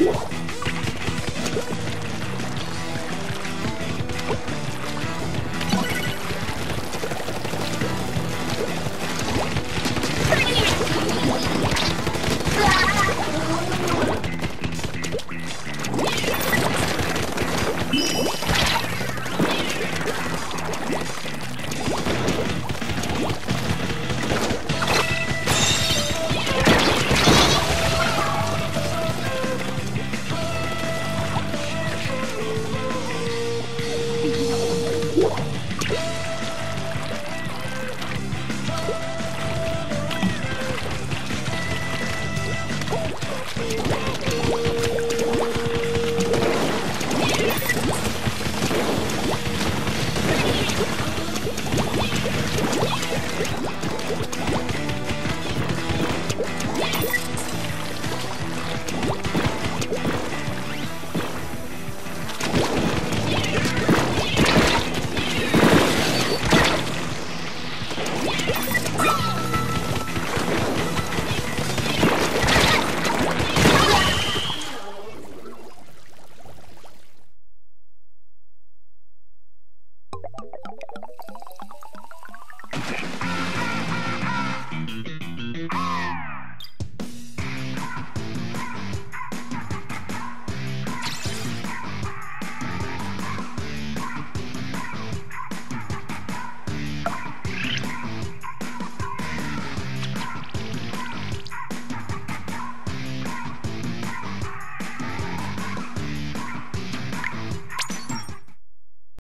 What?